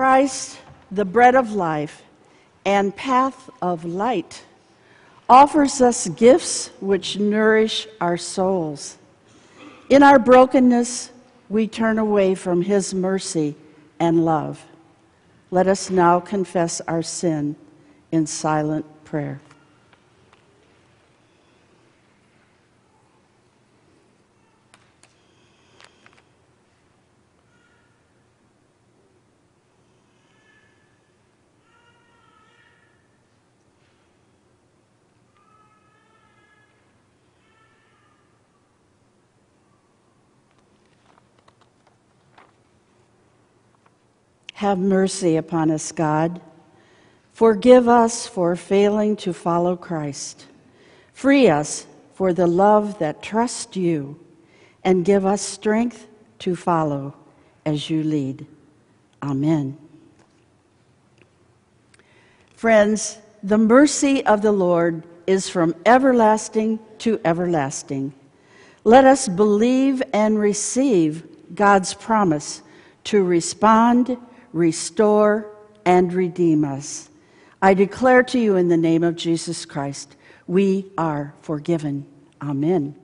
Christ, the bread of life and path of light, offers us gifts which nourish our souls. In our brokenness, we turn away from his mercy and love. Let us now confess our sin in silent prayer. Have mercy upon us, God. Forgive us for failing to follow Christ. Free us for the love that trusts you, and give us strength to follow as you lead. Amen. Friends, the mercy of the Lord is from everlasting to everlasting. Let us believe and receive God's promise to respond restore, and redeem us. I declare to you in the name of Jesus Christ, we are forgiven. Amen.